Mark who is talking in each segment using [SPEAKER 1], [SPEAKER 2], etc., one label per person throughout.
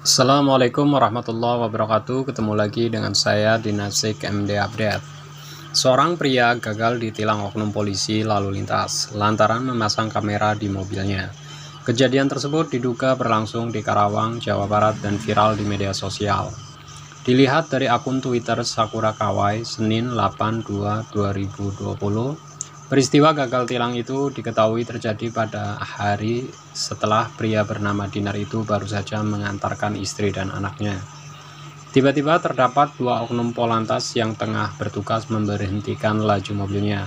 [SPEAKER 1] Assalamualaikum warahmatullahi wabarakatuh. Ketemu lagi dengan saya di Nasik MD Update. Seorang pria gagal ditilang oknum polisi lalu lintas lantaran memasang kamera di mobilnya. Kejadian tersebut diduga berlangsung di Karawang, Jawa Barat dan viral di media sosial. Dilihat dari akun Twitter Sakura Kawai Senin 8-2-2020 Peristiwa gagal tilang itu diketahui terjadi pada hari setelah pria bernama Dinar itu baru saja mengantarkan istri dan anaknya. Tiba-tiba terdapat dua oknum polantas yang tengah bertugas memberhentikan laju mobilnya.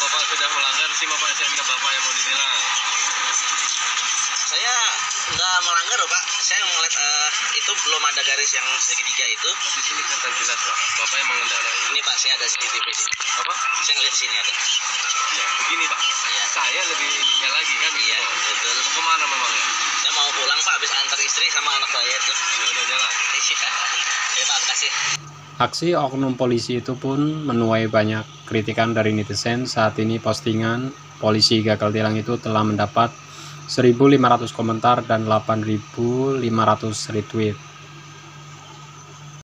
[SPEAKER 2] Bapak sudah melanggar SIM apa SNK Bapak yang mau ditilang?
[SPEAKER 3] Saya nggak melanggar loh Pak. Saya melihat uh, itu belum ada garis yang segitiga itu.
[SPEAKER 2] Di sini kata jelas Pak, Bapak yang mengendarai.
[SPEAKER 3] Ini Pak, saya ada CCTV di sini.
[SPEAKER 2] Apa?
[SPEAKER 3] Saya ngeliat di sini ada.
[SPEAKER 2] Iya, begini Pak.
[SPEAKER 3] Iya.
[SPEAKER 2] Saya lebih ininya lagi kan.
[SPEAKER 3] Iya,
[SPEAKER 2] gitu.
[SPEAKER 3] betul.
[SPEAKER 2] Mau Ke mana memangnya?
[SPEAKER 3] Saya mau pulang Pak, habis antar istri sama anak saya itu.
[SPEAKER 2] Ya udah jalan.
[SPEAKER 3] Iya. Ya Pak, kasih.
[SPEAKER 1] Aksi oknum polisi itu pun menuai banyak kritikan dari netizen saat ini postingan polisi gagal tilang itu telah mendapat 1500 komentar dan 8500 retweet.